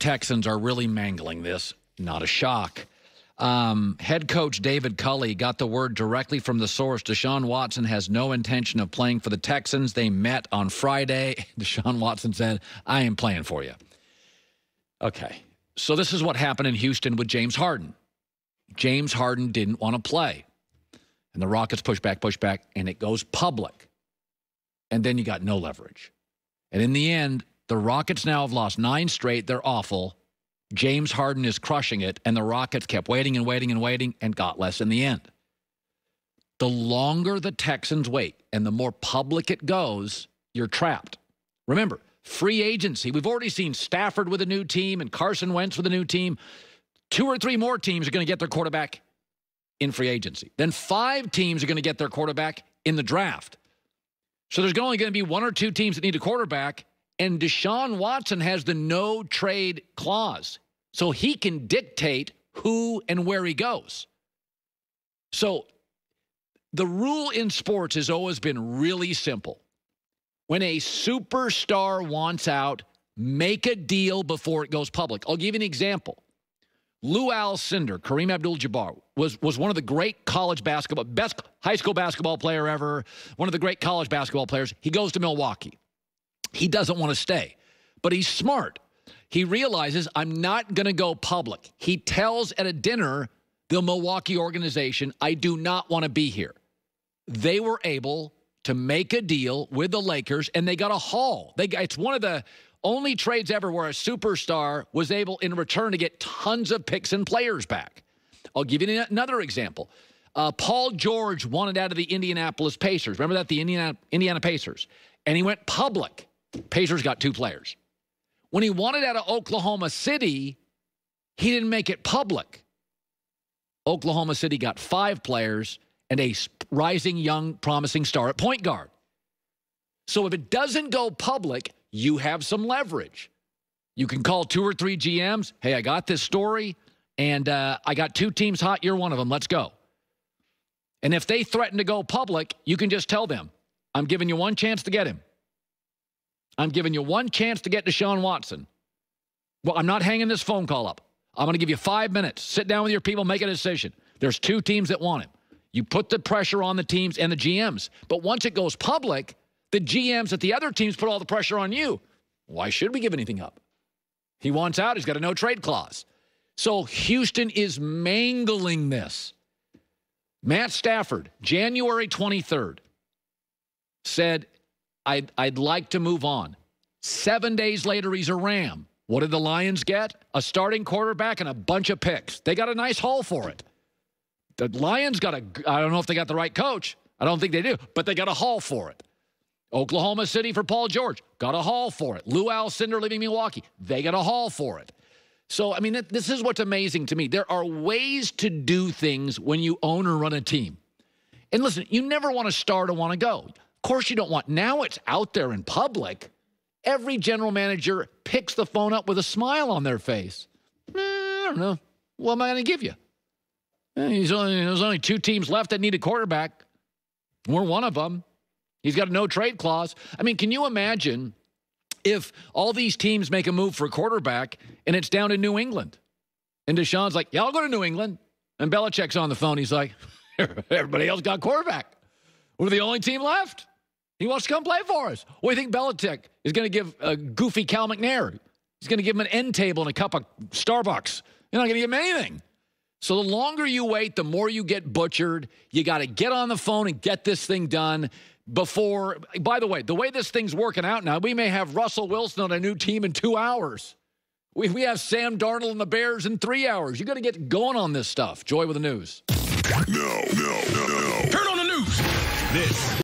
Texans are really mangling this. Not a shock. Um, head coach David Culley got the word directly from the source. Deshaun Watson has no intention of playing for the Texans. They met on Friday. Deshaun Watson said, I am playing for you. Okay. So this is what happened in Houston with James Harden. James Harden didn't want to play. And the Rockets push back, push back, and it goes public. And then you got no leverage. And in the end, the Rockets now have lost nine straight. They're awful. James Harden is crushing it, and the Rockets kept waiting and waiting and waiting and got less in the end. The longer the Texans wait and the more public it goes, you're trapped. Remember, free agency. We've already seen Stafford with a new team and Carson Wentz with a new team. Two or three more teams are going to get their quarterback in free agency. Then five teams are going to get their quarterback in the draft. So there's only going to be one or two teams that need a quarterback, and Deshaun Watson has the no trade clause. So he can dictate who and where he goes. So the rule in sports has always been really simple. When a superstar wants out, make a deal before it goes public. I'll give you an example. Lou Alcindor, Kareem Abdul-Jabbar, was was one of the great college basketball, best high school basketball player ever, one of the great college basketball players. He goes to Milwaukee. He doesn't want to stay, but he's smart. He realizes I'm not going to go public. He tells at a dinner the Milwaukee organization, I do not want to be here. They were able to make a deal with the Lakers and they got a haul. They it's one of the only trades ever where a superstar was able, in return, to get tons of picks and players back. I'll give you another example. Uh, Paul George wanted out of the Indianapolis Pacers. Remember that? The Indiana, Indiana Pacers. And he went public. Pacers got two players. When he wanted out of Oklahoma City, he didn't make it public. Oklahoma City got five players and a rising young promising star at point guard. So if it doesn't go public, you have some leverage. You can call two or three GMs. Hey, I got this story, and uh, I got two teams hot. You're one of them. Let's go. And if they threaten to go public, you can just tell them, I'm giving you one chance to get him. I'm giving you one chance to get Deshaun Watson. Well, I'm not hanging this phone call up. I'm going to give you five minutes. Sit down with your people, make a decision. There's two teams that want him. You put the pressure on the teams and the GMs. But once it goes public, the GMs at the other teams put all the pressure on you. Why should we give anything up? He wants out. He's got a no trade clause. So Houston is mangling this. Matt Stafford, January 23rd, said, I'd, I'd like to move on. Seven days later, he's a Ram. What did the Lions get? A starting quarterback and a bunch of picks. They got a nice haul for it. The Lions got a, I don't know if they got the right coach. I don't think they do, but they got a haul for it. Oklahoma City for Paul George, got a haul for it. Lou Alcindor leaving Milwaukee, they got a haul for it. So, I mean, this is what's amazing to me. There are ways to do things when you own or run a team. And listen, you never want a star to want to go. Course, you don't want. Now it's out there in public. Every general manager picks the phone up with a smile on their face. Eh, I don't know. What am I going to give you? Eh, only, there's only two teams left that need a quarterback. We're one of them. He's got a no trade clause. I mean, can you imagine if all these teams make a move for a quarterback and it's down to New England? And Deshaun's like, yeah, I'll go to New England. And Belichick's on the phone. He's like, everybody else got quarterback. We're the only team left. He wants to come play for us. What do you think Belichick is going to give a goofy Cal McNair? He's going to give him an end table and a cup of Starbucks. You're not going to give him anything. So the longer you wait, the more you get butchered. You got to get on the phone and get this thing done before. By the way, the way this thing's working out now, we may have Russell Wilson on a new team in two hours. We, we have Sam Darnold and the Bears in three hours. You got to get going on this stuff. Joy with the news. No, no, no, no. Turn on the news. This